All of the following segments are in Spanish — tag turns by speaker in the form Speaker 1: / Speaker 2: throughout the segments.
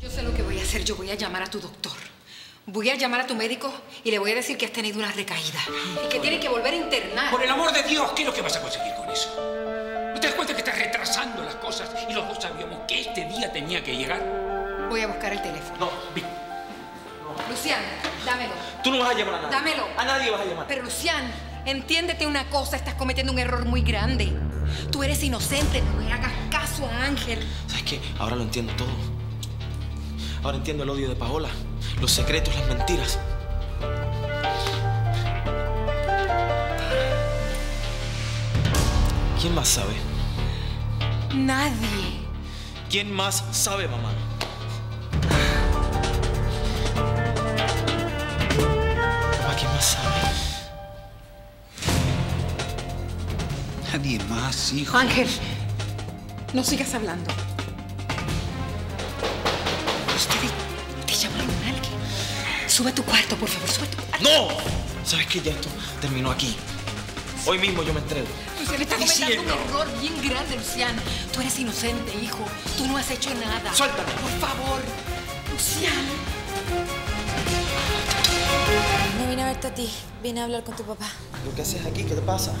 Speaker 1: Yo sé lo que voy a hacer. Yo voy a llamar a tu doctor. Voy a llamar a tu médico y le voy a decir que has tenido una recaída y que tienes que volver a internar.
Speaker 2: Por el amor de Dios, ¿qué es lo que vas a conseguir con eso? ¿No te das cuenta que estás retrasando las cosas y los dos sabíamos que este día tenía que llegar?
Speaker 1: Voy a buscar el teléfono.
Speaker 3: No, vi.
Speaker 1: Lucián, dámelo.
Speaker 3: Tú no vas a llamar a nadie.
Speaker 1: Dámelo.
Speaker 3: A nadie vas a llamar.
Speaker 1: Pero Lucián, entiéndete una cosa, estás cometiendo un error muy grande. Tú eres inocente, no le hagas caso a Ángel.
Speaker 3: ¿Sabes qué? Ahora lo entiendo todo. Ahora entiendo el odio de Paola, los secretos, las mentiras. ¿Quién más sabe?
Speaker 1: Nadie.
Speaker 3: ¿Quién más sabe, mamá? Papá, ¿quién más sabe?
Speaker 2: Nadie más, hijo.
Speaker 1: Ángel, no sigas hablando. Ustedes te llamaron a alguien. Sube a tu cuarto, por favor, sube a tu cuarto.
Speaker 3: ¡No! ¿Sabes qué? Ya esto terminó aquí. Hoy mismo yo me entrego.
Speaker 1: Luciano, estás cometiendo
Speaker 2: diciendo?
Speaker 1: un error bien grande, Luciano. Tú eres inocente, hijo. Tú no has hecho nada.
Speaker 3: Suéltame.
Speaker 1: Por favor. Luciano.
Speaker 4: No vine a verte a ti, vine a hablar con tu papá.
Speaker 3: ¿Lo que haces aquí? ¿Qué te pasa?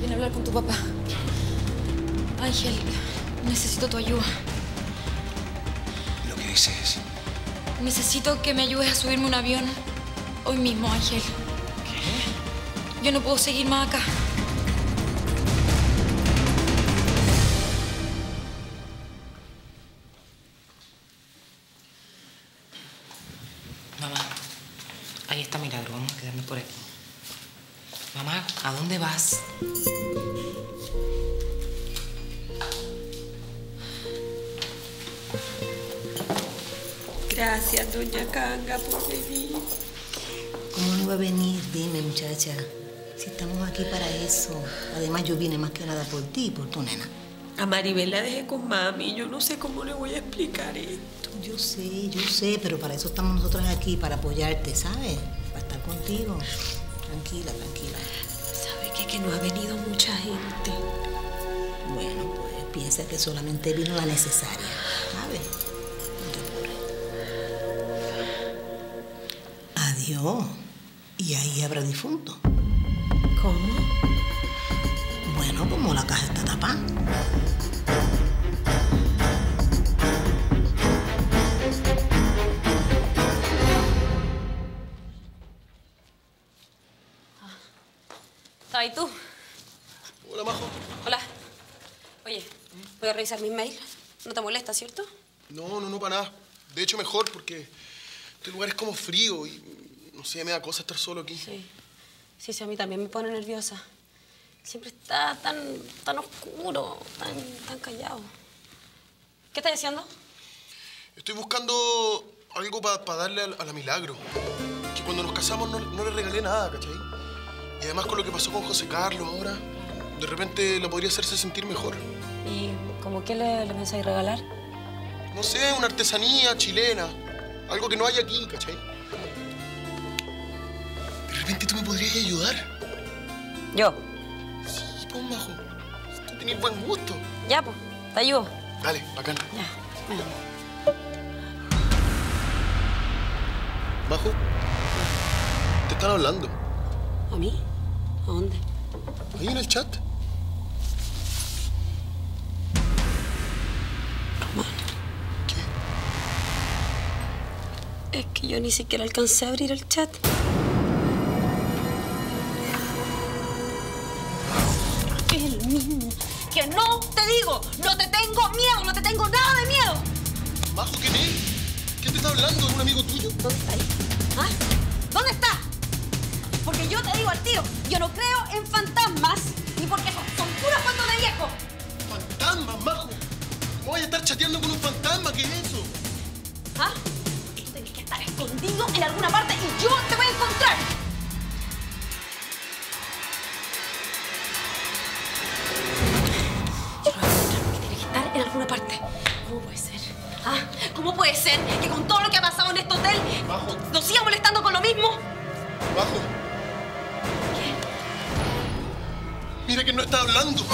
Speaker 4: Vine a hablar con tu papá. Ángel, necesito tu ayuda.
Speaker 2: Dices.
Speaker 4: Necesito que me ayudes a subirme un avión hoy mismo, Ángel. ¿Qué? Yo no puedo seguir más acá.
Speaker 5: Mamá, ahí está Milagro. Vamos a quedarnos por aquí. Mamá, ¿a dónde vas?
Speaker 6: Gracias, doña Canga, por venir.
Speaker 7: ¿Cómo no va a venir? Dime, muchacha. Si estamos aquí para eso. Además, yo vine más que nada por ti y por tu nena.
Speaker 6: A Maribel la dejé con mami. Yo no sé cómo le voy a explicar esto.
Speaker 7: Yo sé, yo sé, pero para eso estamos nosotras aquí, para apoyarte, ¿sabes? Para estar contigo. Tranquila, tranquila.
Speaker 6: ¿Sabe qué? Que no ha venido mucha gente.
Speaker 7: Bueno, pues piensa que solamente vino la necesaria, ¿sabes? Y ahí habrá difunto.
Speaker 6: ¿Cómo?
Speaker 7: Bueno, como la caja está tapada.
Speaker 4: ¿Estabas tú?
Speaker 3: Hola, Majo.
Speaker 4: Hola. Oye, voy a revisar mis mails. No te molesta, ¿cierto?
Speaker 8: No, no, no, para nada. De hecho, mejor porque este lugar es como frío y no sé, me da cosa estar solo aquí.
Speaker 4: Sí. Sí, sí, a mí también me pone nerviosa. Siempre está tan, tan oscuro, tan, tan callado. ¿Qué estás haciendo?
Speaker 8: Estoy buscando algo para darle a, a la Milagro. Que cuando nos casamos no, no le regalé nada, ¿cachai? Y además con lo que pasó con José Carlos ahora, de repente lo podría hacerse sentir mejor.
Speaker 4: ¿Y como qué le, le pensáis regalar?
Speaker 8: No sé, una artesanía chilena. Algo que no hay aquí, ¿cachai? Repente tú me podrías ayudar.
Speaker 4: Yo.
Speaker 8: Sí, pues, Majo. Tú tenés buen gusto.
Speaker 4: Ya, pues, te ayudo.
Speaker 8: Dale, bacán.
Speaker 4: Ya, bueno.
Speaker 8: Majo, te están hablando.
Speaker 4: ¿A mí? ¿A dónde?
Speaker 8: Ahí en el chat.
Speaker 4: Es que yo ni siquiera alcancé a abrir el chat. No te digo, no te tengo miedo, no te tengo nada de miedo.
Speaker 8: Majo, ¿quién es? ¿Quién te está hablando? ¿Un amigo tuyo?
Speaker 4: ¿Dónde está ahí? ¿Ah? ¿Dónde está? Porque yo te digo al tiro, yo no creo en fantasmas, ni porque son, son puros cuentos de viejo.
Speaker 8: ¡Fantasmas, Majo! ¿Cómo voy a estar chateando con un fantasma? ¿Qué es eso?
Speaker 4: ¿Ah? Tú tenés que estar escondido en alguna parte y yo te voy a alguna parte. ¿Cómo puede ser? ¿Ah? ¿Cómo puede ser que con todo lo que ha pasado en este hotel nos siga molestando con lo mismo?
Speaker 8: Majo. Mira que no está hablando.